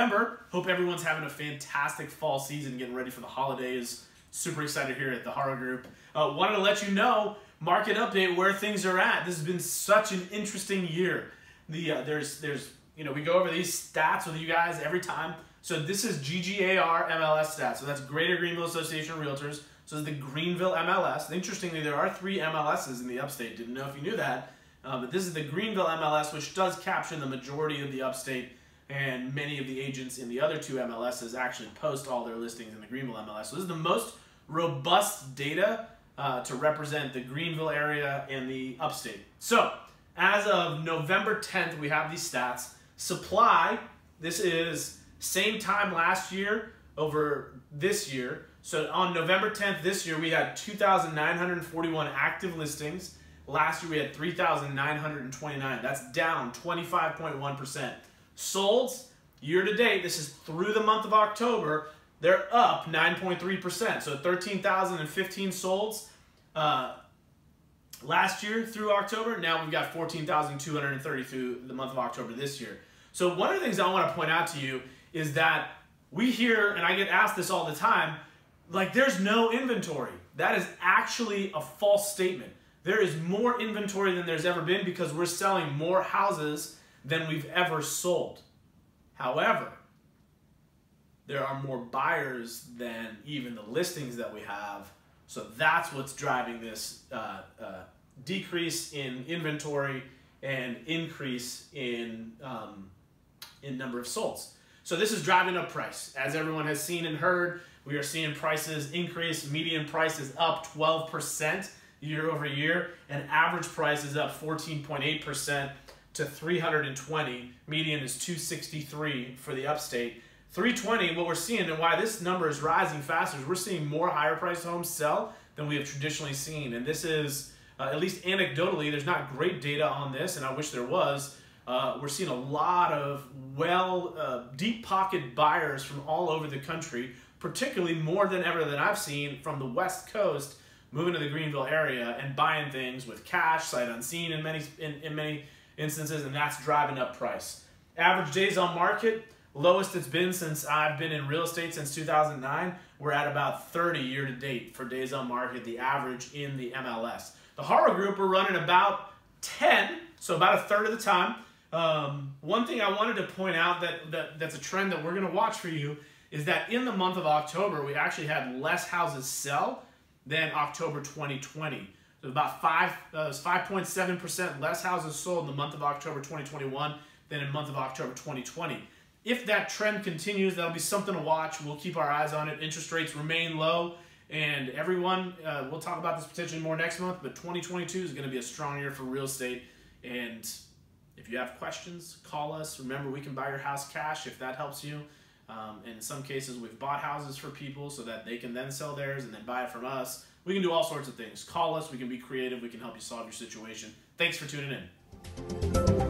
November. Hope everyone's having a fantastic fall season, getting ready for the holidays. Super excited here at the Haro Group. Uh, wanted to let you know, market update, where things are at. This has been such an interesting year. The uh, there's there's you know we go over these stats with you guys every time. So this is GGAR MLS stats. So that's Greater Greenville Association of Realtors. So it's the Greenville MLS. Interestingly, there are three MLSs in the upstate. Didn't know if you knew that. Uh, but this is the Greenville MLS, which does capture the majority of the upstate, and many of the agents in the other two MLSs actually post all their listings in the Greenville MLS. So this is the most robust data uh, to represent the Greenville area and the upstate. So as of November 10th, we have these stats. Supply, this is same time last year over this year. So on November 10th this year, we had 2,941 active listings. Last year we had 3,929. That's down 25.1%. Solds, year to date, this is through the month of October, they're up 9.3%. So 13,015 solds uh, last year through October. Now we've got 14,230 through the month of October this year. So one of the things I want to point out to you is that we hear, and I get asked this all the time, like there's no inventory. That is actually a false statement. There is more inventory than there's ever been because we're selling more houses than we've ever sold. However, there are more buyers than even the listings that we have. So that's what's driving this uh, uh, decrease in inventory and increase in, um, in number of solds. So this is driving up price. As everyone has seen and heard, we are seeing prices increase. Median price is up 12% year over year, and average price is up 14.8% to 320. Median is 263 for the upstate. 320, what we're seeing and why this number is rising faster is we're seeing more higher priced homes sell than we have traditionally seen. And this is, uh, at least anecdotally, there's not great data on this, and I wish there was. Uh, we're seeing a lot of well, uh, deep pocket buyers from all over the country, particularly more than ever than I've seen from the West Coast moving to the Greenville area and buying things with cash, sight unseen in many, in, in many instances, and that's driving up price. Average days on market, lowest it's been since I've been in real estate since 2009. We're at about 30 year to date for days on market, the average in the MLS. The Haro Group we're running about 10, so about a third of the time. Um, one thing I wanted to point out that, that that's a trend that we're going to watch for you is that in the month of October, we actually had less houses sell than October 2020. About 5, 5.7% uh, less houses sold in the month of October 2021 than in the month of October 2020. If that trend continues, that'll be something to watch. We'll keep our eyes on it. Interest rates remain low. And everyone, uh, we'll talk about this potentially more next month, but 2022 is going to be a strong year for real estate. And if you have questions, call us. Remember, we can buy your house cash if that helps you. Um, in some cases, we've bought houses for people so that they can then sell theirs and then buy it from us. We can do all sorts of things. Call us. We can be creative. We can help you solve your situation. Thanks for tuning in.